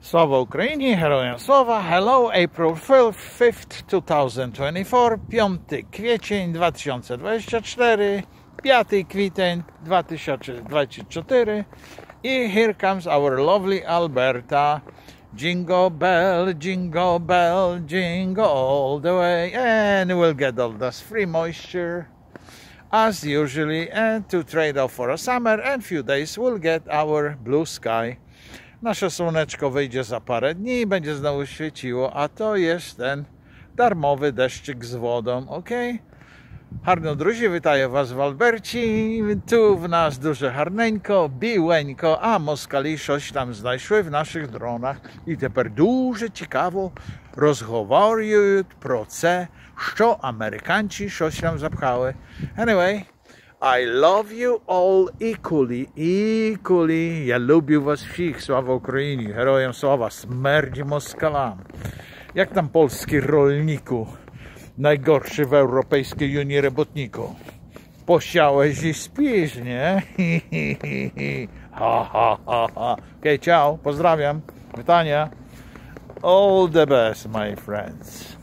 Sława Ukrainie, herojem słowa. Hello, April 5th, 2024, 5 kwiecień 2024, 5 kwiecień 2024 i here comes our lovely Alberta. Jingle bell, jingle bell, jingle all the way and we'll get all this free moisture as usually and to trade off for a summer and few days we'll get our blue sky Nasze słoneczko wyjdzie za parę dni i będzie znowu świeciło, a to jest ten darmowy deszczyk z wodą, ok? Harno druzi, witaję Was w Alberci, tu w nas duże harneńko, biłeńko, a moskali coś tam znajszły w naszych dronach i teper duże ciekawo rozchowarują pro co Amerykanci coś tam zapchały. Anyway, i love you all equally, equally. Ja lubię was wszystkich, sława Ukrainie, herojem sława, smerdzi Moskalam. Jak tam polski rolniku, najgorszy w Europejskiej Unii Robotniku? Posiałeś i spisz, nie? ha, ha, ha, ha. Okay, ciao, pozdrawiam, pytania. All the best, my friends.